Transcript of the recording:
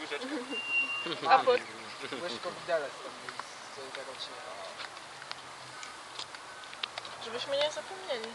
łyżeczkę. A po... Łyżką widelec tam z tego trzeba. Żebyśmy nie zapomnieli.